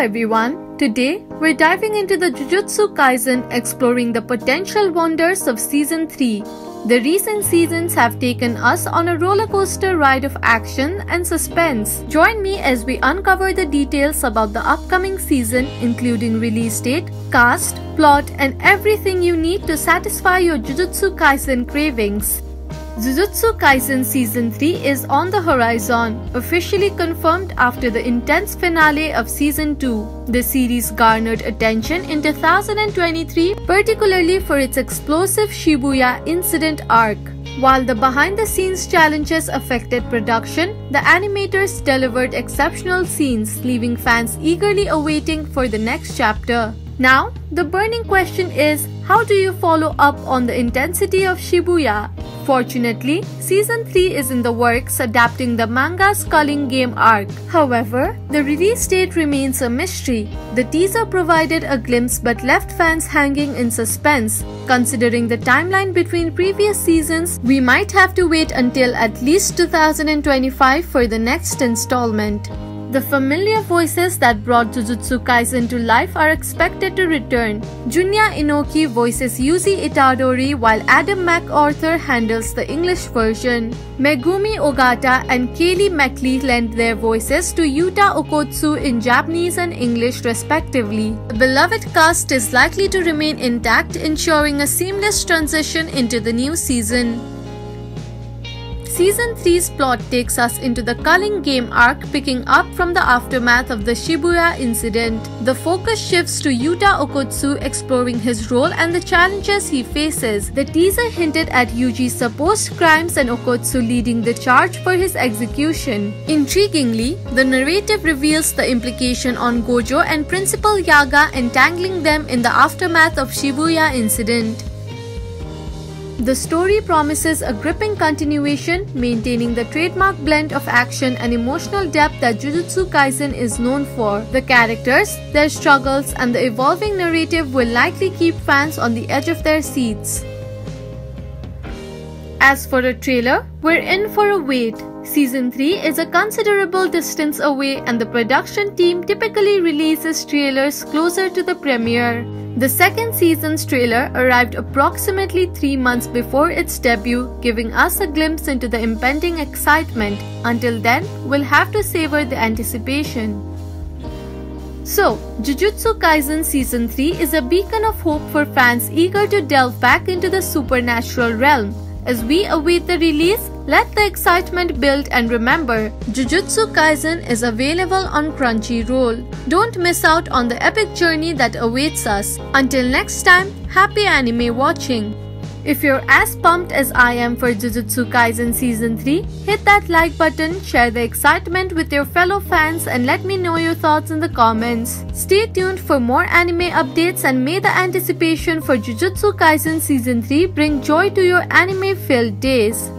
everyone. Today, we're diving into the Jujutsu Kaisen exploring the potential wonders of Season 3. The recent seasons have taken us on a roller coaster ride of action and suspense. Join me as we uncover the details about the upcoming season, including release date, cast, plot, and everything you need to satisfy your Jujutsu Kaisen cravings. Jujutsu Kaisen Season 3 is on the horizon, officially confirmed after the intense finale of Season 2. The series garnered attention in 2023, particularly for its explosive Shibuya incident arc. While the behind the scenes challenges affected production, the animators delivered exceptional scenes, leaving fans eagerly awaiting for the next chapter. Now, the burning question is how do you follow up on the intensity of Shibuya? Fortunately, season 3 is in the works adapting the manga's Culling Game arc. However, the release date remains a mystery. The teaser provided a glimpse but left fans hanging in suspense. Considering the timeline between previous seasons, we might have to wait until at least 2025 for the next installment. The familiar voices that brought Jujutsu Kaisen to life are expected to return. Junya Inoki voices Yuji Itadori while Adam MacArthur handles the English version. Megumi Ogata and Kaylee McLean lend their voices to Yuta Okkotsu in Japanese and English respectively. The beloved cast is likely to remain intact ensuring a seamless transition into the new season. Season 3's plot takes us into the Culling game arc picking up from the aftermath of the Shibuya incident. The focus shifts to Yuta Okkotsu exploring his role and the challenges he faces. The teaser hinted at Yuji's supposed crimes and Okkotsu leading the charge for his execution. Intriguingly, the narrative reveals the implication on Gojo and Principal Yaga entangling them in the aftermath of Shibuya incident. The story promises a gripping continuation, maintaining the trademark blend of action and emotional depth that Jujutsu Kaisen is known for. The characters, their struggles, and the evolving narrative will likely keep fans on the edge of their seats. As for a trailer, we're in for a wait. Season 3 is a considerable distance away and the production team typically releases trailers closer to the premiere. The second season's trailer arrived approximately three months before its debut, giving us a glimpse into the impending excitement. Until then, we'll have to savor the anticipation. So, Jujutsu Kaisen Season 3 is a beacon of hope for fans eager to delve back into the supernatural realm. As we await the release, let the excitement build and remember, Jujutsu Kaisen is available on Crunchyroll. Don't miss out on the epic journey that awaits us. Until next time, happy anime watching! If you're as pumped as I am for Jujutsu Kaisen Season 3, hit that like button, share the excitement with your fellow fans and let me know your thoughts in the comments. Stay tuned for more anime updates and may the anticipation for Jujutsu Kaisen Season 3 bring joy to your anime-filled days.